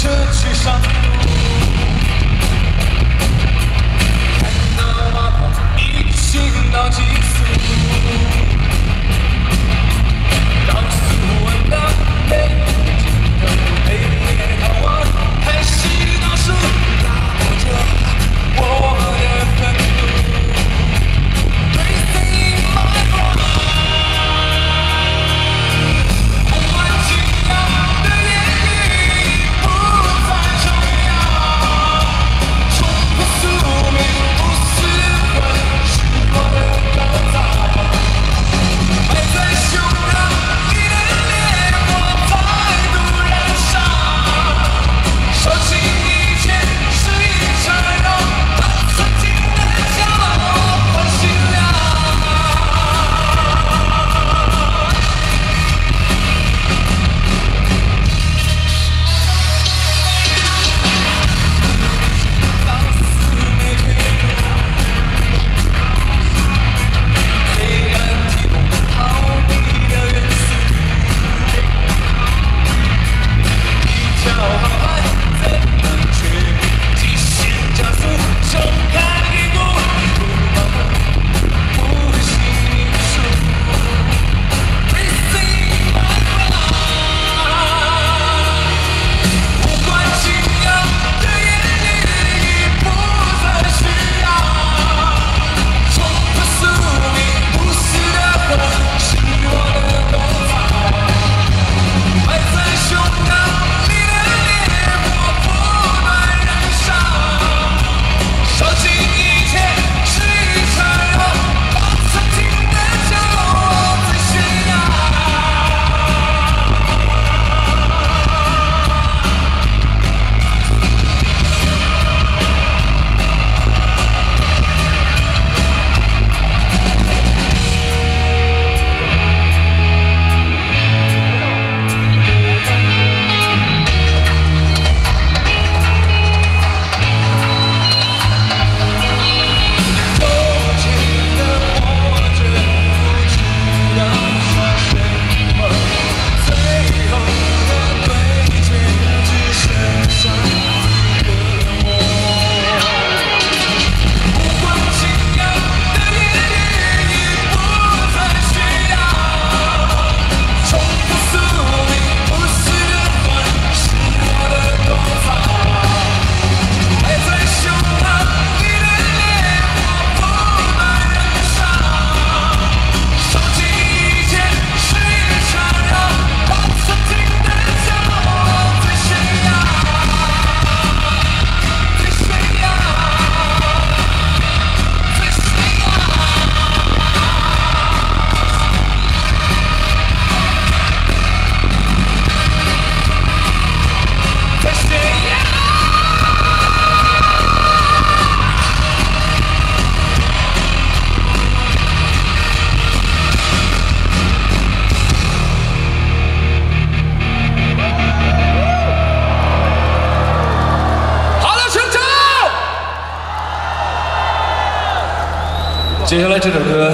车去上路。接下来这首歌